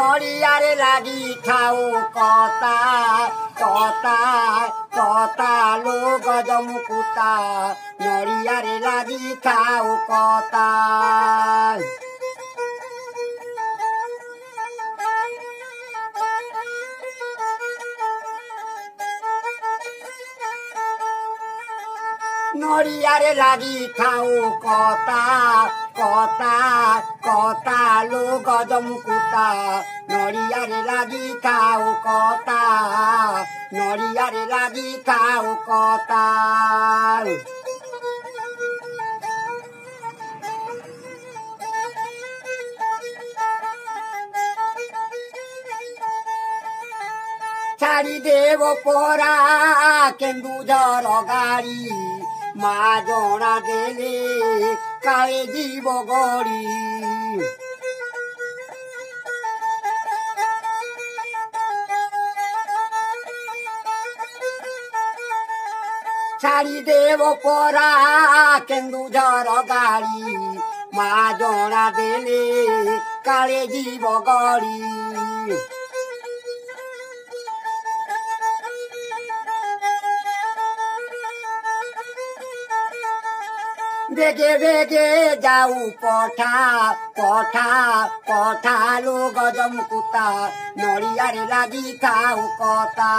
নড়িয়ারে লাগি খাও কতা কতা কতা লো গজমুকুতা নড়িয়ার লাগি খাও কতা নড়িয়ারে লাগি খাও কতা কতা কতা লো গজমুকুতা নড়িয়ারে লাগি খাও কতা নড়িয়ারে লাগি খাও কতা ছাড়ি দেব পরা কেন্দুঝর গাড়ি। মা জড়া গেলে কালে জীব গড়ি? ছাড়ি দেব পরা কেন্দু জর গাড়ি। মা জড়া দেলে কালে জীব গড়ি? বেগে রেগে যাও পঠা পঠা পঠালো গজম কুতা নড়িয়ারে লাগি খাও কথা।